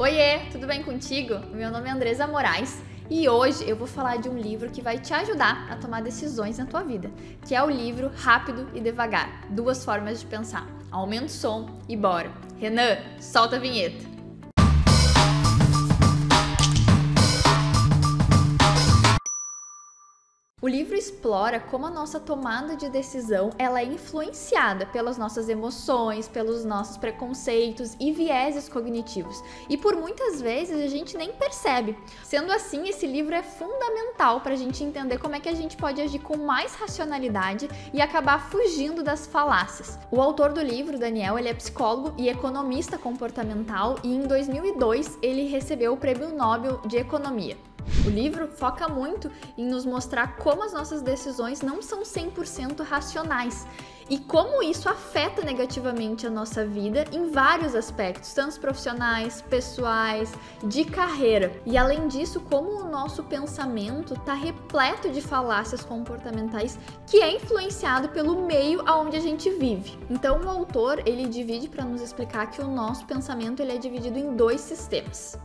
Oiê, tudo bem contigo? Meu nome é Andresa Moraes e hoje eu vou falar de um livro que vai te ajudar a tomar decisões na tua vida, que é o livro Rápido e Devagar, Duas Formas de Pensar. Aumenta o som e bora. Renan, solta a vinheta. O livro explora como a nossa tomada de decisão ela é influenciada pelas nossas emoções, pelos nossos preconceitos e vieses cognitivos. E por muitas vezes a gente nem percebe. Sendo assim, esse livro é fundamental para a gente entender como é que a gente pode agir com mais racionalidade e acabar fugindo das falácias. O autor do livro, Daniel, ele é psicólogo e economista comportamental e em 2002 ele recebeu o Prêmio Nobel de Economia. O livro foca muito em nos mostrar como as nossas decisões não são 100% racionais e como isso afeta negativamente a nossa vida em vários aspectos, tanto profissionais, pessoais, de carreira. E além disso, como o nosso pensamento está repleto de falácias comportamentais que é influenciado pelo meio aonde a gente vive. Então, o autor ele divide para nos explicar que o nosso pensamento ele é dividido em dois sistemas.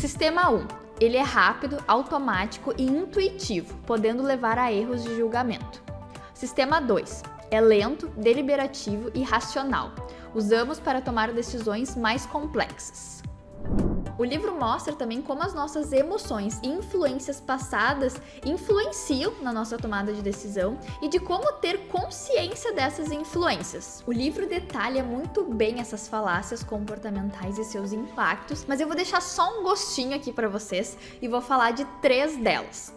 Sistema 1. Ele é rápido, automático e intuitivo, podendo levar a erros de julgamento. Sistema 2. É lento, deliberativo e racional. Usamos para tomar decisões mais complexas. O livro mostra também como as nossas emoções e influências passadas influenciam na nossa tomada de decisão e de como ter consciência dessas influências. O livro detalha muito bem essas falácias comportamentais e seus impactos, mas eu vou deixar só um gostinho aqui para vocês e vou falar de três delas.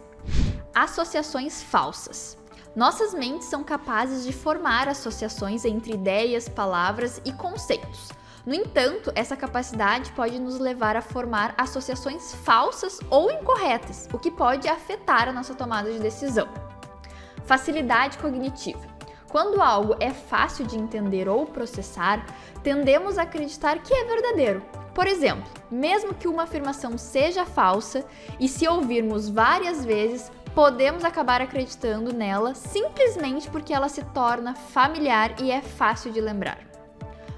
Associações falsas. Nossas mentes são capazes de formar associações entre ideias, palavras e conceitos no entanto, essa capacidade pode nos levar a formar associações falsas ou incorretas, o que pode afetar a nossa tomada de decisão. Facilidade cognitiva. Quando algo é fácil de entender ou processar, tendemos a acreditar que é verdadeiro. Por exemplo, mesmo que uma afirmação seja falsa e se ouvirmos várias vezes, podemos acabar acreditando nela simplesmente porque ela se torna familiar e é fácil de lembrar.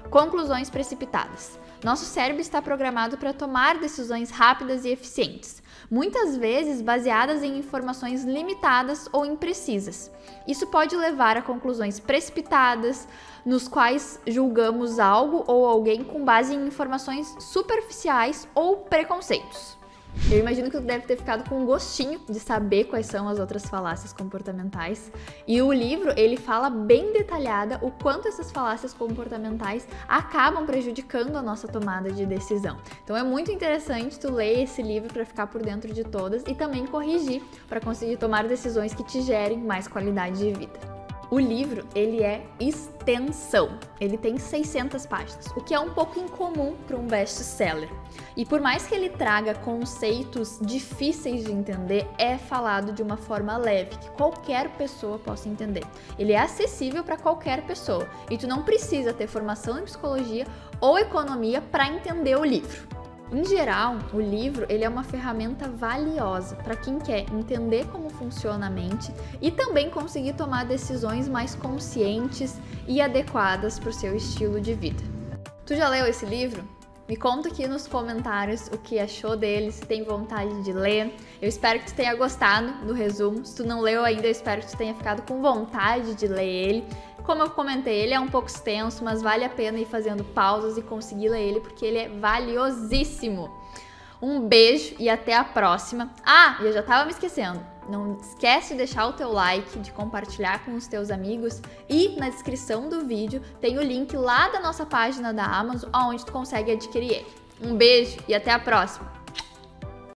Conclusões precipitadas. Nosso cérebro está programado para tomar decisões rápidas e eficientes, muitas vezes baseadas em informações limitadas ou imprecisas. Isso pode levar a conclusões precipitadas, nos quais julgamos algo ou alguém com base em informações superficiais ou preconceitos. Eu imagino que tu deve ter ficado com um gostinho de saber quais são as outras falácias comportamentais. E o livro, ele fala bem detalhada o quanto essas falácias comportamentais acabam prejudicando a nossa tomada de decisão. Então é muito interessante tu ler esse livro para ficar por dentro de todas e também corrigir para conseguir tomar decisões que te gerem mais qualidade de vida. O livro, ele é extensão. Ele tem 600 páginas, o que é um pouco incomum para um best-seller. E por mais que ele traga conceitos difíceis de entender, é falado de uma forma leve, que qualquer pessoa possa entender. Ele é acessível para qualquer pessoa e tu não precisa ter formação em psicologia ou economia para entender o livro. Em geral, o livro ele é uma ferramenta valiosa para quem quer entender como funciona a mente e também conseguir tomar decisões mais conscientes e adequadas para o seu estilo de vida. Tu já leu esse livro? Me conta aqui nos comentários o que achou dele, se tem vontade de ler. Eu espero que tu tenha gostado do resumo. Se tu não leu ainda, eu espero que tu tenha ficado com vontade de ler ele. Como eu comentei, ele é um pouco extenso, mas vale a pena ir fazendo pausas e conseguir ler ele porque ele é valiosíssimo. Um beijo e até a próxima. Ah, eu já tava me esquecendo. Não esquece de deixar o teu like, de compartilhar com os teus amigos e na descrição do vídeo tem o link lá da nossa página da Amazon onde tu consegue adquirir ele. Um beijo e até a próxima.